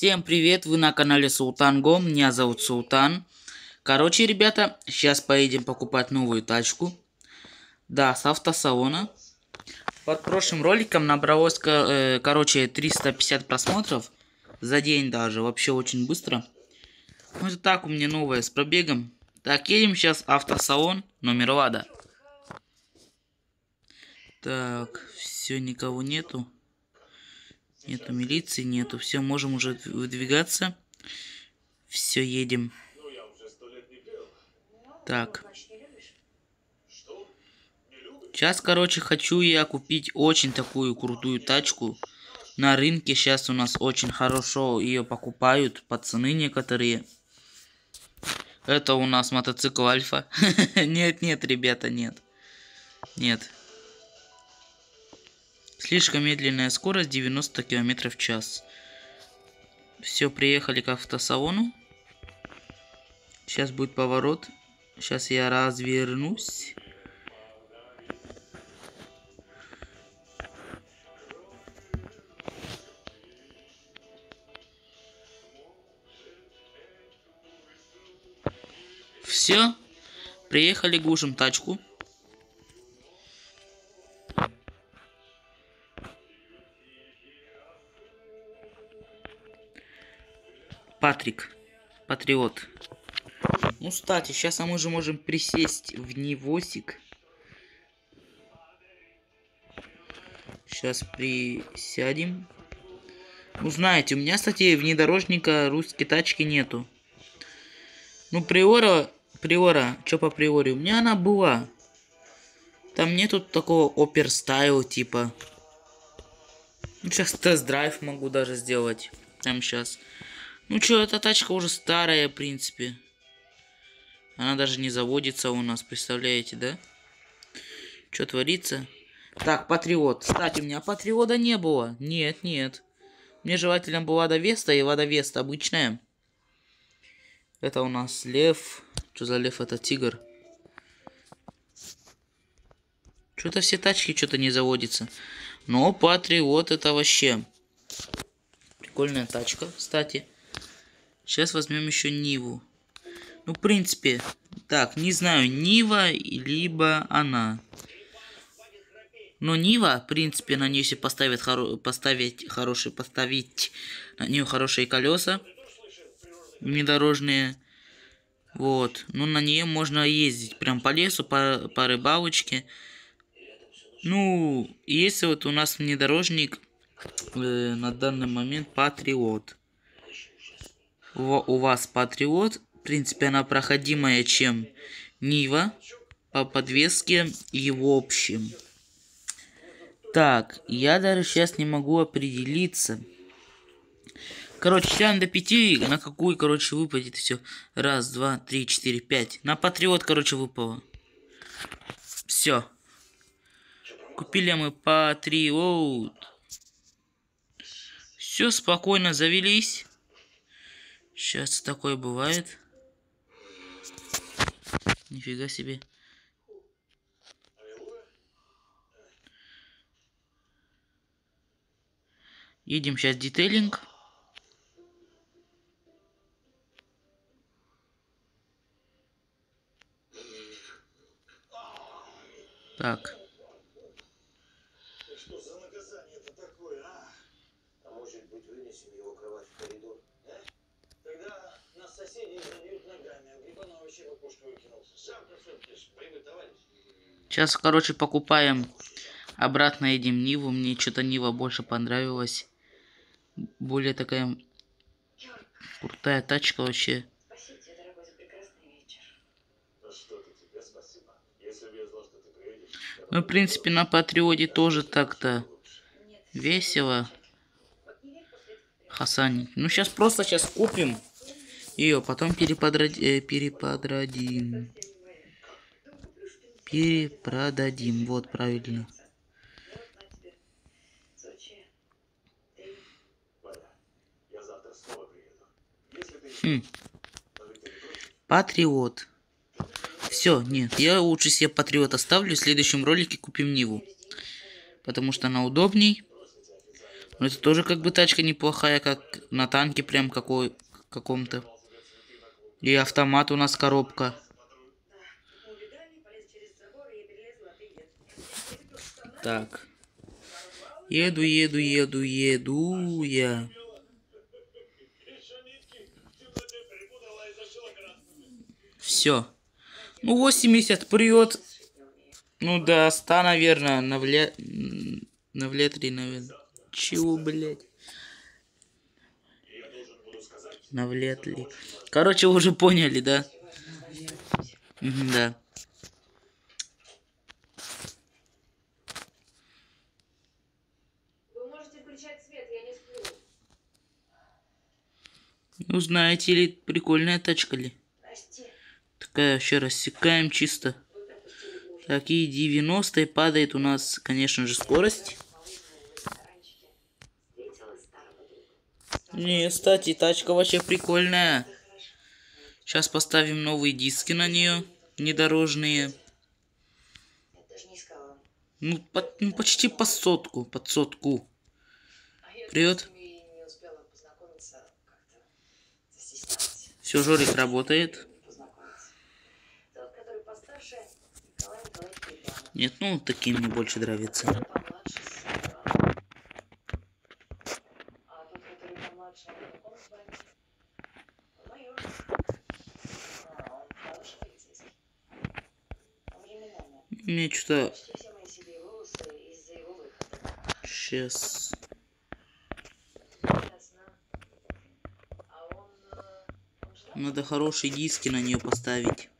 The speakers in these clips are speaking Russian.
Всем привет, вы на канале Султан Го, меня зовут Султан. Короче, ребята, сейчас поедем покупать новую тачку. Да, с автосалона. Под прошлым роликом набралось, э, короче, 350 просмотров. За день даже, вообще очень быстро. Вот ну, так у меня новая с пробегом. Так, едем сейчас автосалон, номер Лада. Так, все, никого нету. Нету милиции, нету. Все, можем уже выдвигаться. Все, едем. Так. Сейчас, короче, хочу я купить очень такую крутую тачку. На рынке сейчас у нас очень хорошо ее покупают. Пацаны некоторые. Это у нас мотоцикл Альфа. нет, нет, ребята, нет. Нет. Слишком медленная скорость 90 км в час. Все, приехали к автосалону. Сейчас будет поворот. Сейчас я развернусь. Все. Приехали, гужим тачку. Патрик. Патриот. Ну, кстати, сейчас мы же можем присесть в невосик. Сейчас присядем. Ну, знаете, у меня, кстати, внедорожника русской тачки нету. Ну, приора, приора, что по приоре? У меня она была. Там нету такого опер стайл, типа. Ну, сейчас тест-драйв могу даже сделать. Там сейчас. Ну что, эта тачка уже старая, в принципе. Она даже не заводится у нас, представляете, да? Что творится? Так, Патриот. Кстати, у меня Патриота не было. Нет, нет. Мне желательно была Лада Веста и Лада Веста обычная. Это у нас лев. Что за лев? Это тигр. Что-то все тачки что-то не заводится. Но Патриот это вообще прикольная тачка, кстати. Сейчас возьмем еще Ниву. Ну, в принципе, так, не знаю, Нива, либо она. Но Нива, в принципе, на нее если поставить, хоро поставить хорошие, поставить на нее хорошие колеса внедорожные. Вот. Ну, на нее можно ездить прям по лесу, по, по рыбалочке. Ну, если вот у нас внедорожник э, на данный момент Патриот у вас Патриот. В принципе, она проходимая, чем Нива по подвеске и в общем. Так, я даже сейчас не могу определиться. Короче, считаем до пяти, на какую, короче, выпадет все. Раз, два, три, четыре, пять. На Патриот, короче, выпало. Все. Купили мы Патриот. Все, спокойно завелись. Сейчас такое бывает. Нифига себе. Едем сейчас детейлинг. Так. Сейчас, короче, покупаем обратно едем Ниву. Мне что-то Нива больше понравилась. Более такая крутая тачка вообще. Ну, в принципе, на Патриоте тоже так-то весело. Хасан. Ну, сейчас просто сейчас купим ее, потом переподради, э, переподрадим. Перепродадим, вот правильно. Хм. Патриот. Все, нет, я лучше себе Патриот оставлю. В следующем ролике купим Ниву. Потому что она удобней. Но это тоже как бы тачка неплохая, как на танке прям какой каком-то. И автомат у нас коробка. Так. Еду, еду, еду, еду я. Все. Ну, 80 прет. Ну, да, 100, наверное, навля... Навлет ли, наверное. Чего, блядь? Навлет ли. Короче, вы уже поняли, да? Да. Ну, знаете ли, прикольная тачка ли. Такая вообще рассекаем чисто. Такие 90 падает у нас, конечно же, скорость. Не, кстати, тачка вообще прикольная. Сейчас поставим новые диски на нее, недорожные. Ну, под, ну почти по сотку, под сотку. Привет. Все, Жорик работает. Нет, ну такие мне больше нравятся. Мне что-то... Сейчас... Надо хорошие диски на нее поставить.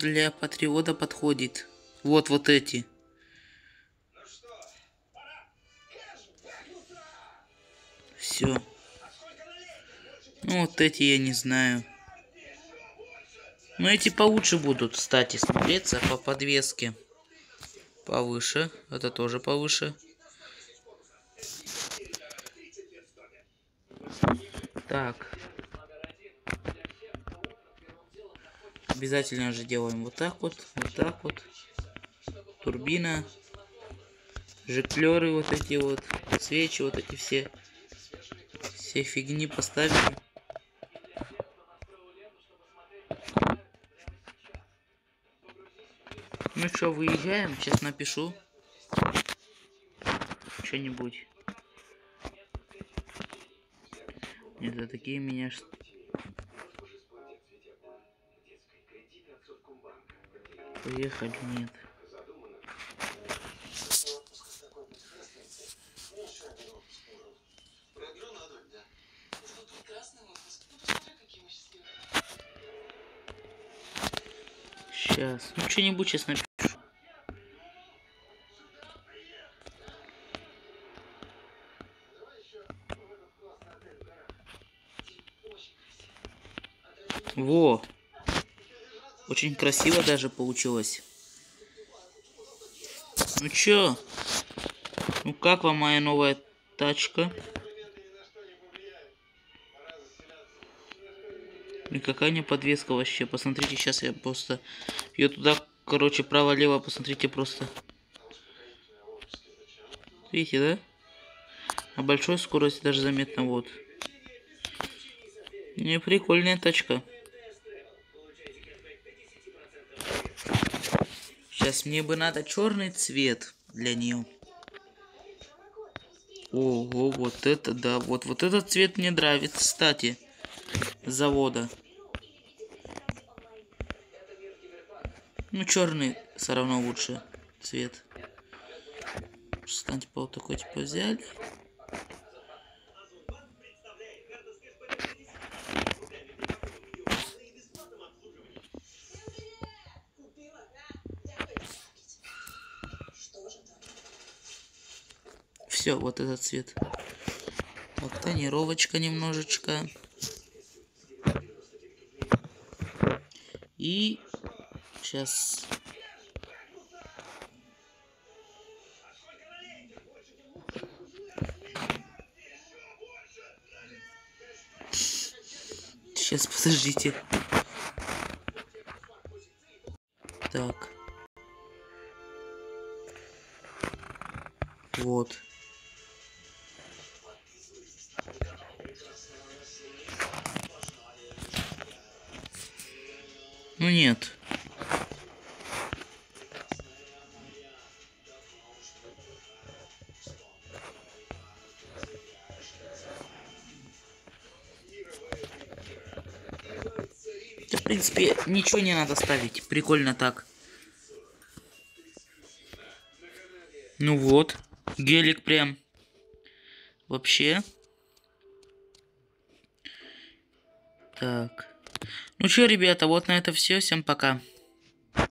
Для патриота подходит. Вот, вот эти. Все. Ну, вот эти я не знаю. Но эти получше будут, кстати, смотреться по подвеске. Повыше. Это тоже повыше. Так. Обязательно же делаем вот так вот, вот так вот. Турбина. Жиклеры вот эти вот. Свечи вот эти все. Все фигни поставили. Ну что, выезжаем? Сейчас напишу. Что-нибудь. За такие меня... Поехали, нет. Сейчас. Ну, что-нибудь сейчас напишу. Во! Очень красиво даже получилось. Ну чё? Ну как вам моя новая тачка? Никакая не подвеска вообще. Посмотрите, сейчас я просто... Ее туда, короче, право-лево, посмотрите просто. Видите, да? На большой скорости даже заметно, вот. Не прикольная тачка. Сейчас мне бы надо черный цвет для нее. Ого, вот это да, вот вот этот цвет мне нравится, кстати, завода. Ну, черный все равно лучше цвет. Что типа вот такой типа взяли. все, вот этот цвет. Вот тонировочка немножечко. И сейчас... Сейчас, подождите. Так. Вот. Ну нет. Да, в принципе, ничего не надо ставить. Прикольно так. Ну вот. Гелик прям. Вообще. Так. Ну что, ребята, вот на это все. Всем пока.